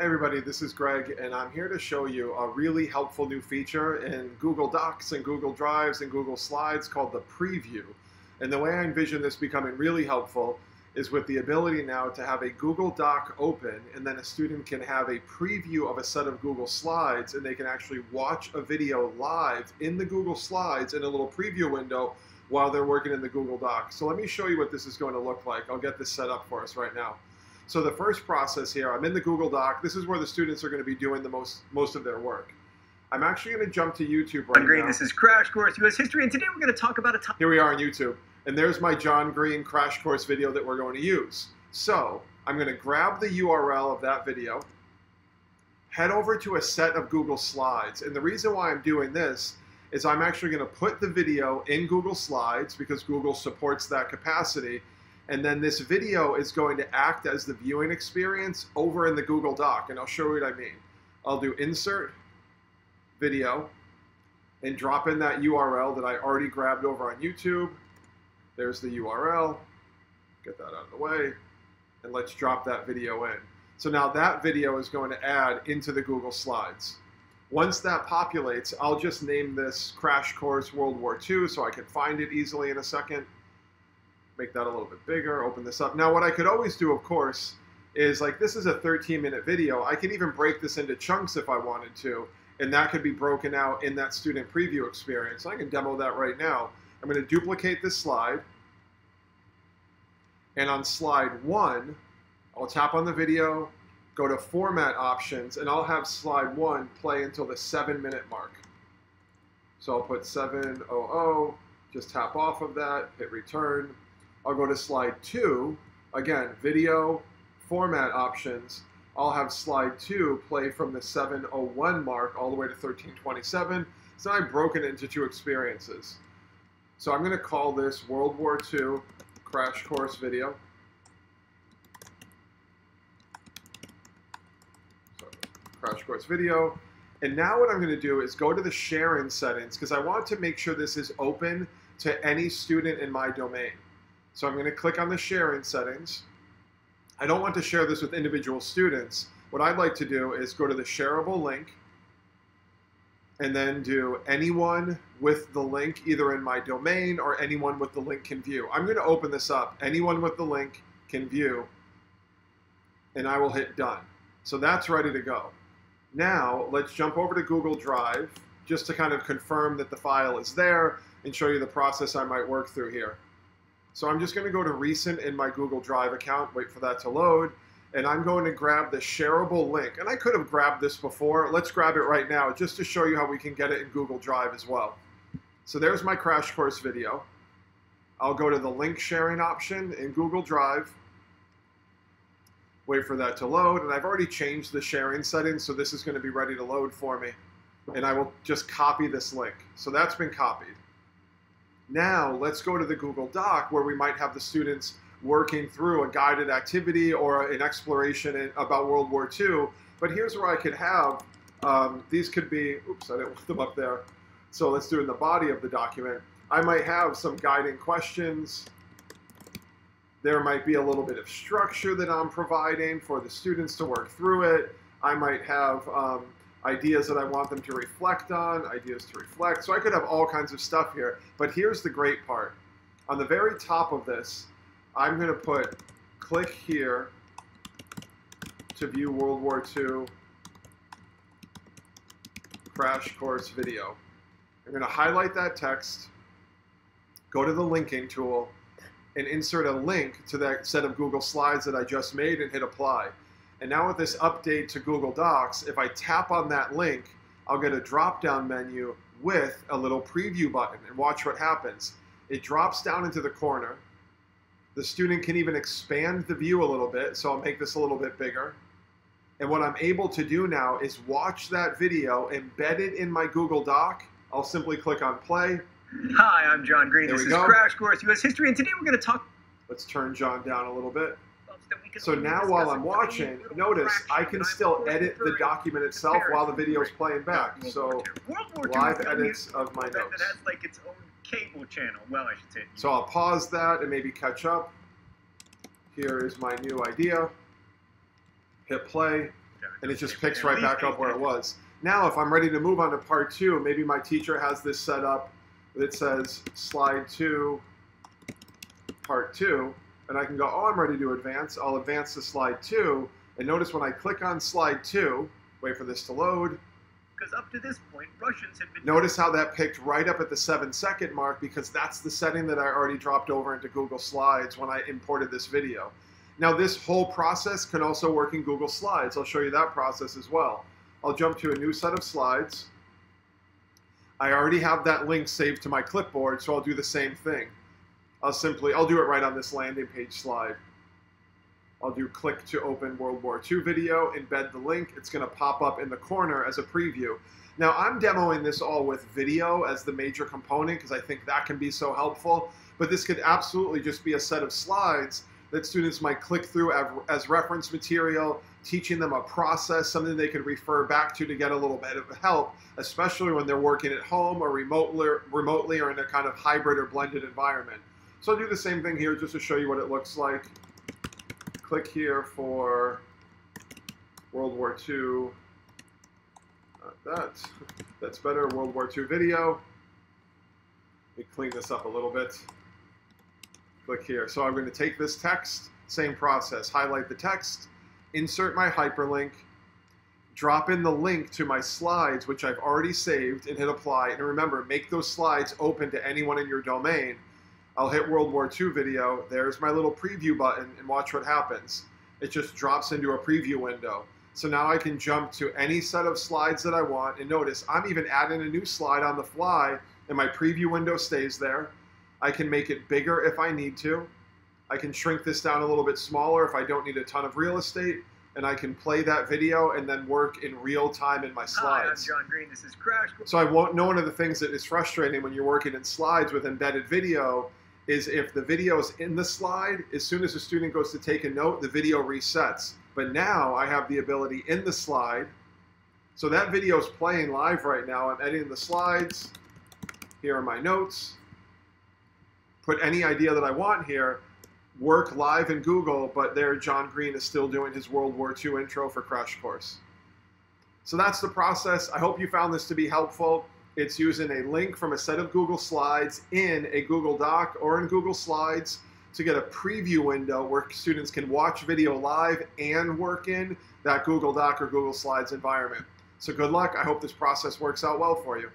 Hey everybody, this is Greg, and I'm here to show you a really helpful new feature in Google Docs and Google Drives and Google Slides called the Preview. And the way I envision this becoming really helpful is with the ability now to have a Google Doc open, and then a student can have a preview of a set of Google Slides, and they can actually watch a video live in the Google Slides in a little preview window while they're working in the Google Doc. So let me show you what this is going to look like. I'll get this set up for us right now. So the first process here, I'm in the Google Doc. This is where the students are going to be doing the most most of their work. I'm actually going to jump to YouTube right now. John Green, now. This is Crash Course U.S. History, and today we're going to talk about a topic. Here we are on YouTube, and there's my John Green Crash Course video that we're going to use. So I'm going to grab the URL of that video, head over to a set of Google Slides, and the reason why I'm doing this is I'm actually going to put the video in Google Slides because Google supports that capacity and then this video is going to act as the viewing experience over in the Google Doc. And I'll show you what I mean. I'll do insert video and drop in that URL that I already grabbed over on YouTube. There's the URL. Get that out of the way. And let's drop that video in. So now that video is going to add into the Google Slides. Once that populates, I'll just name this Crash Course World War II so I can find it easily in a second make that a little bit bigger, open this up. Now what I could always do, of course, is like this is a 13 minute video. I could even break this into chunks if I wanted to, and that could be broken out in that student preview experience. I can demo that right now. I'm going to duplicate this slide, and on slide one, I'll tap on the video, go to format options, and I'll have slide one play until the seven minute mark. So I'll put 700, just tap off of that, hit return, I'll go to slide two. Again, video format options. I'll have slide two play from the 701 mark all the way to 1327. So I broke it into two experiences. So I'm going to call this World War II crash course video. So, crash course video. And now what I'm going to do is go to the sharing settings because I want to make sure this is open to any student in my domain. So I'm going to click on the sharing settings. I don't want to share this with individual students. What I'd like to do is go to the shareable link and then do anyone with the link either in my domain or anyone with the link can view. I'm going to open this up. Anyone with the link can view and I will hit done. So that's ready to go. Now let's jump over to Google Drive just to kind of confirm that the file is there and show you the process I might work through here. So I'm just going to go to recent in my Google Drive account, wait for that to load, and I'm going to grab the shareable link. And I could have grabbed this before. Let's grab it right now just to show you how we can get it in Google Drive as well. So there's my crash course video. I'll go to the link sharing option in Google Drive, wait for that to load, and I've already changed the sharing settings, so this is going to be ready to load for me. And I will just copy this link. So that's been copied. Now let's go to the Google Doc where we might have the students working through a guided activity or an exploration in, about World War II. But here's where I could have, um, these could be, oops, I didn't want them up there. So let's do it in the body of the document. I might have some guiding questions. There might be a little bit of structure that I'm providing for the students to work through it. I might have um, ideas that I want them to reflect on, ideas to reflect. So I could have all kinds of stuff here. But here's the great part. On the very top of this, I'm going to put click here to view World War II crash course video. I'm going to highlight that text, go to the linking tool, and insert a link to that set of Google Slides that I just made and hit apply. And now with this update to Google Docs, if I tap on that link, I'll get a drop-down menu with a little preview button and watch what happens. It drops down into the corner. The student can even expand the view a little bit, so I'll make this a little bit bigger. And what I'm able to do now is watch that video embedded in my Google Doc. I'll simply click on play. Hi, I'm John Green. There this is go. Crash Course U.S. History, and today we're going to talk. Let's turn John down a little bit. That we can So now while I'm watching, notice I can still edit the document itself while the video is playing back. So War II. World War II live is gonna be edits of my notes. That has like its own cable channel. Well, I should say. So I'll pause that and maybe catch up. Here is my new idea. Hit play. and it just picks right back up where it was. Now, if I'm ready to move on to part two, maybe my teacher has this set up that says slide two, part two, and I can go, oh, I'm ready to advance. I'll advance to slide two, and notice when I click on slide two, wait for this to load, Because up to this point, Russians had been. notice how that picked right up at the seven second mark because that's the setting that I already dropped over into Google Slides when I imported this video. Now this whole process can also work in Google Slides. I'll show you that process as well. I'll jump to a new set of slides. I already have that link saved to my clipboard, so I'll do the same thing. I'll simply, I'll do it right on this landing page slide. I'll do click to open World War II video, embed the link. It's going to pop up in the corner as a preview. Now, I'm demoing this all with video as the major component because I think that can be so helpful. But this could absolutely just be a set of slides that students might click through as reference material, teaching them a process, something they could refer back to to get a little bit of help, especially when they're working at home or remotely, remotely or in a kind of hybrid or blended environment. So I'll do the same thing here just to show you what it looks like. Click here for World War II. Not that. That's better. World War II video. Let me clean this up a little bit. Click here. So I'm going to take this text, same process, highlight the text, insert my hyperlink, drop in the link to my slides, which I've already saved, and hit apply. And remember, make those slides open to anyone in your domain. I'll hit World War II video. There's my little preview button, and watch what happens. It just drops into a preview window. So now I can jump to any set of slides that I want. And notice, I'm even adding a new slide on the fly, and my preview window stays there. I can make it bigger if I need to. I can shrink this down a little bit smaller if I don't need a ton of real estate. And I can play that video and then work in real time in my slides. Hi, I'm. John Green. This is Crash. So I won't know one of the things that is frustrating when you're working in slides with embedded video is if the video is in the slide, as soon as the student goes to take a note, the video resets. But now I have the ability in the slide. So that video is playing live right now. I'm editing the slides. Here are my notes. Put any idea that I want here. Work live in Google, but there John Green is still doing his World War II intro for Crash Course. So that's the process. I hope you found this to be helpful. It's using a link from a set of Google Slides in a Google Doc or in Google Slides to get a preview window where students can watch video live and work in that Google Doc or Google Slides environment. So good luck. I hope this process works out well for you.